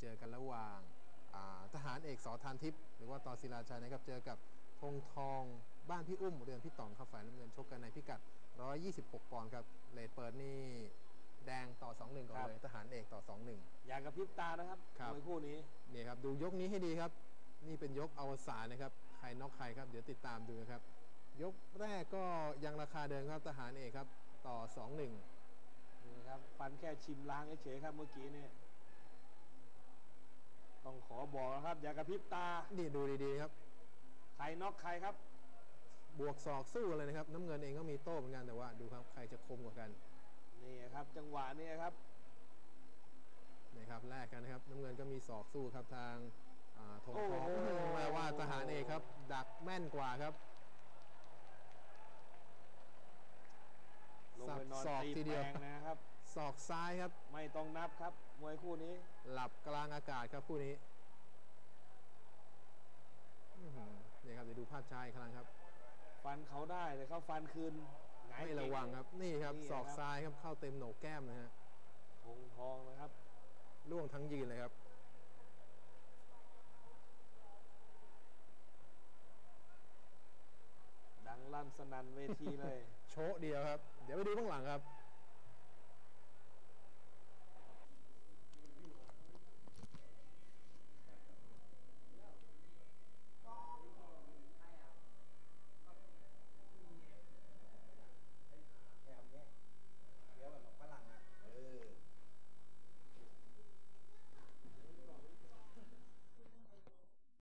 เจอกันระหว่างอ่าทหารเอกสอทานทิพย์หรือว่าต่อศิลาชัยนะครับเจอกับธงทองบ้านพี่อุ้มเรือนพี่ต่องครับฝ่ายน้ำเงินชกกันในพิกัด 126 ปอนด์ครับเลดเปิดนี่แดงต่อ 2-1ก่อนเลยทหารเอกต่อ 2-1 อย่ากระพริบตานะครับครับมวยคู่นี้นี่ครับดูยกนี้ให้ดีครับ นี่เป็นยกอวสานนะครับใครน็อกใครครับเดี๋ยวติดตามดูนะครับ ยกแรกก็ยังราคาเดิมครับทหารเอกครับต่อ 2-1นี่ครับฟันแค่ชิมล้างเฉยๆครับเมื่อกี้เนี่ยต้องขอ บอกนะครับ อย่ากระพริบตานี่ดูดีๆครับ ใครน็อกใครครับ บวกศอกสู้เลยนะครับ น้ำเงินเองก็มีโต้เหมือนกันแต่ว่าดูครับใครจะคมกว่ากันนี่ครับ จังหวะนี้ครับนี่ครับแลกกันนะครับ น้ำเงินก็มีศอกสู้ครับทางอ่าธงโอ้ทโหองแม้ว่าทหารเอกครับ ดักแม่นกว่าครับลงไปนอนสับศอกตีทีเดีแปยวลงนะครับศอกซ้ายครับ ไม่ต้องนับครับ มวยคู่นี้ หลับกลางอากาศครับคู่นี้ อื้อหือนี่ครับเดี๋ยวดูภาพช้าอีกครั้งครับ ฟันเขาได้แต่เขาฟันคืนหงายไม่ระวังครับ นี่ครับนี่ศอกครับซ้ายครับเข้าเต็มโหนกแก้มนะฮะธงทองนะครับล่วงทั้งยืนเลยครับ ดังลั่นสนั่นเวทีเลย โชะเดียวครับ เดี๋ยวไปดูข้างหลังครับ